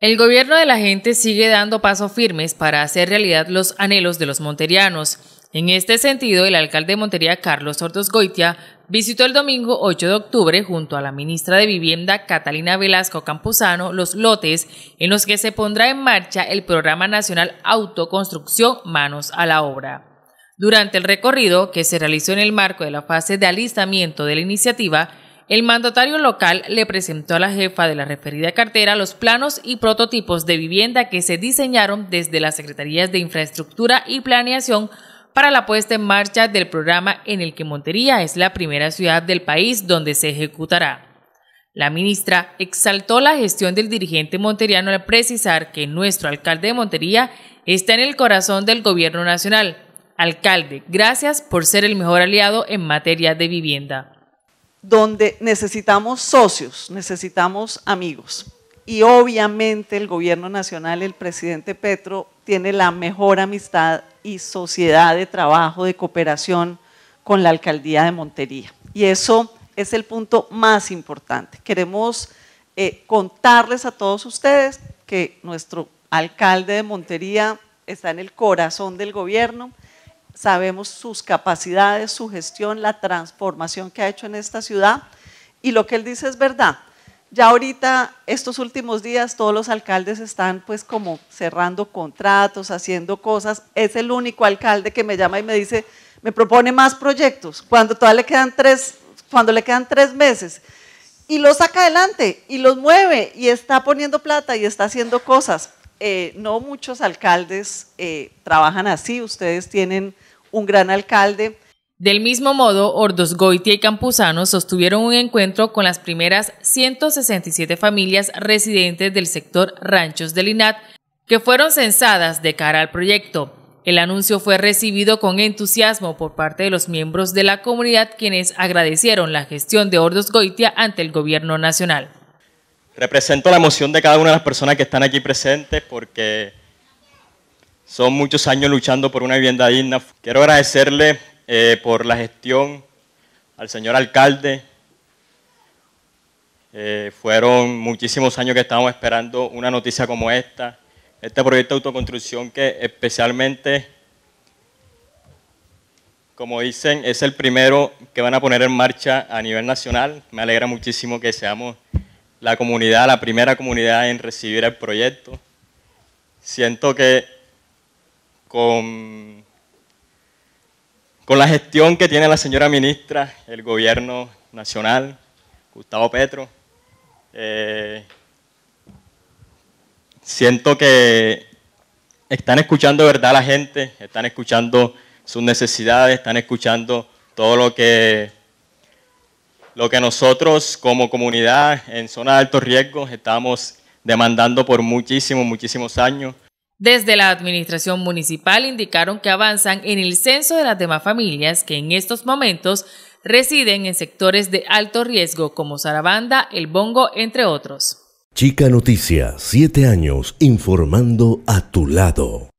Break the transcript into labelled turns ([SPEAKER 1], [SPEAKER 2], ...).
[SPEAKER 1] El gobierno de la gente sigue dando pasos firmes para hacer realidad los anhelos de los monterianos. En este sentido, el alcalde de Montería, Carlos Hortos Goitia, visitó el domingo 8 de octubre junto a la ministra de Vivienda, Catalina Velasco Campuzano, los lotes en los que se pondrá en marcha el Programa Nacional Autoconstrucción Manos a la Obra. Durante el recorrido, que se realizó en el marco de la fase de alistamiento de la iniciativa, el mandatario local le presentó a la jefa de la referida cartera los planos y prototipos de vivienda que se diseñaron desde las Secretarías de Infraestructura y Planeación para la puesta en marcha del programa en el que Montería es la primera ciudad del país donde se ejecutará. La ministra exaltó la gestión del dirigente monteriano al precisar que nuestro alcalde de Montería está en el corazón del gobierno nacional. Alcalde, gracias por ser el mejor aliado en materia de vivienda.
[SPEAKER 2] Donde necesitamos socios, necesitamos amigos. Y obviamente el gobierno nacional, el presidente Petro, tiene la mejor amistad y sociedad de trabajo, de cooperación con la alcaldía de Montería. Y eso es el punto más importante. Queremos eh, contarles a todos ustedes que nuestro alcalde de Montería está en el corazón del gobierno, sabemos sus capacidades, su gestión, la transformación que ha hecho en esta ciudad y lo que él dice es verdad. Ya ahorita, estos últimos días, todos los alcaldes están pues como cerrando contratos, haciendo cosas. Es el único alcalde que me llama y me dice, me propone más proyectos, cuando todavía le quedan tres, cuando le quedan tres meses. Y los saca adelante y los mueve y está poniendo plata y está haciendo cosas. Eh, no muchos alcaldes eh, trabajan así, ustedes tienen un gran alcalde
[SPEAKER 1] del mismo modo, Ordos Goitia y Campuzano sostuvieron un encuentro con las primeras 167 familias residentes del sector Ranchos del INAT que fueron censadas de cara al proyecto. El anuncio fue recibido con entusiasmo por parte de los miembros de la comunidad quienes agradecieron la gestión de Ordos Goitia ante el gobierno nacional.
[SPEAKER 3] Represento la emoción de cada una de las personas que están aquí presentes porque son muchos años luchando por una vivienda digna. Quiero agradecerle eh, por la gestión al señor alcalde. Eh, fueron muchísimos años que estábamos esperando una noticia como esta. Este proyecto de autoconstrucción que especialmente, como dicen, es el primero que van a poner en marcha a nivel nacional. Me alegra muchísimo que seamos la comunidad, la primera comunidad en recibir el proyecto. Siento que con la gestión que tiene la señora ministra, el gobierno nacional, Gustavo Petro, eh, siento que están escuchando verdad a la gente, están escuchando sus necesidades, están escuchando todo lo que, lo que nosotros como comunidad en zona de alto riesgo estamos demandando por muchísimos, muchísimos años.
[SPEAKER 1] Desde la administración municipal indicaron que avanzan en el censo de las demás familias que en estos momentos residen en sectores de alto riesgo como Sarabanda, El Bongo, entre otros.
[SPEAKER 4] Chica Noticia, siete años informando a tu lado.